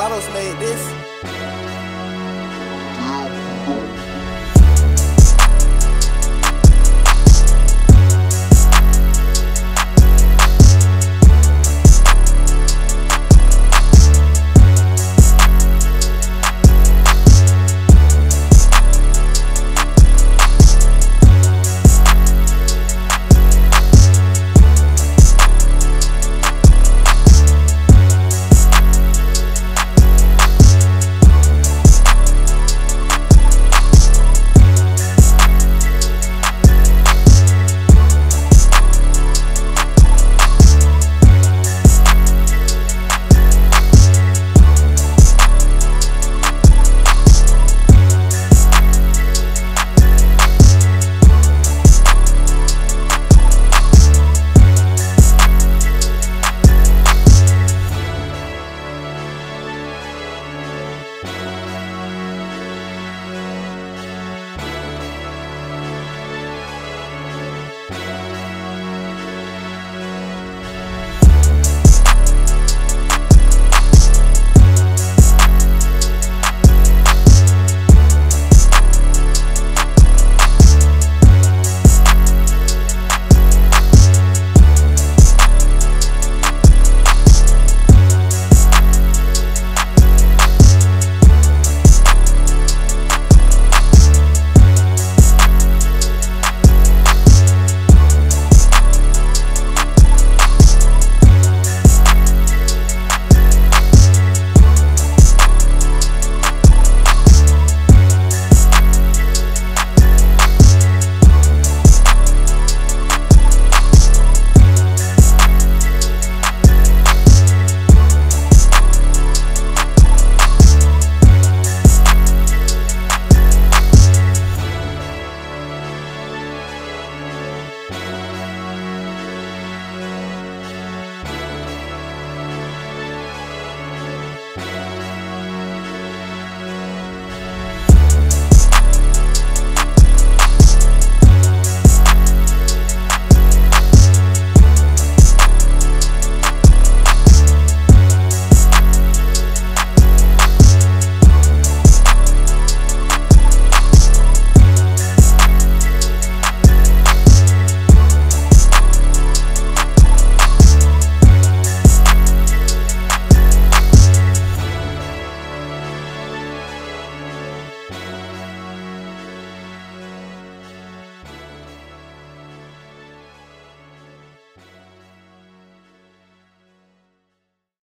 I just made this.